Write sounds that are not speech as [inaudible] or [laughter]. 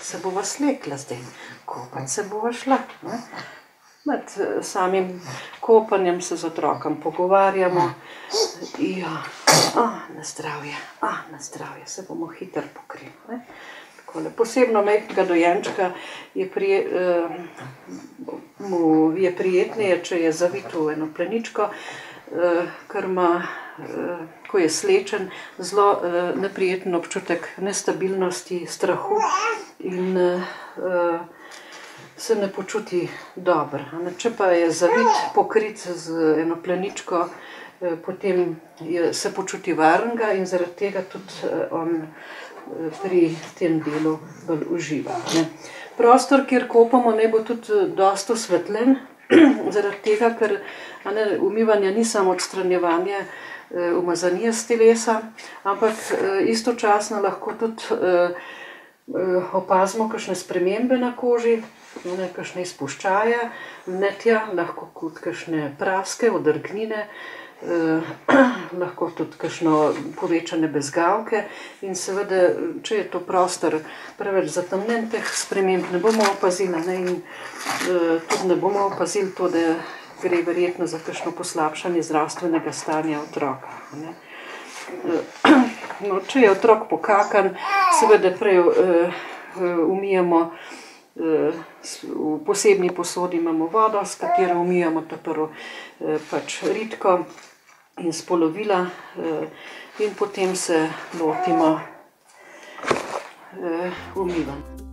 se bova slekla zdaj, kopati se bova šla. Ne? Med eh, samim kopanjem se z otrokom pogovarjamo. Ja, ah, na zdravje, ah, na zdravje, se bomo hitro pokrili. Takole. Posebno majhnega dojenčka je, prije, eh, mu je prijetneje, če je zavit v eno pleničko, eh, ker ima, ko je slečen, zelo eh, neprijeten občutek nestabilnosti, strahu in eh, eh, se ne počuti dobro. Če pa je zavit, pokrit z eno pleničko, eh, potem je, se počuti varnega in zaradi tega tudi eh, on eh, pri tem delu bolj uživa. Ne. Prostor, kjer kopamo, naj bo tudi eh, dosta osvetljen, [clears throat] zaradi tega, ker ne, umivanje ni samo odstranjevanje eh, umazanije z telesa, ampak eh, istočasno lahko tudi eh, eh, opazimo kakšne spremembe na koži, ne, kakšne izpuščaje, vnetja, lahko tudi kakšne praske, odrgnine, eh, [clears throat] lahko tudi kakšno povečane bezgavke in seveda, če je to prostor preveč zatemnjen, teh sprememb ne bomo opazili ne, in eh, tudi ne bomo opazili to, da gre verjetno za kakšno poslabšanje zdravstvenega stanja otroka. Ne. Eh, [clears throat] No, če je otrok pokakan, seveda prej uh, umijemo, uh, v posebni posodi imamo vodo, s katero umijamo ta prvo uh, pač ritko in spolovila, uh, in potem se lotimo uh, umivanj.